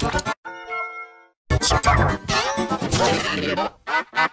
Thank you.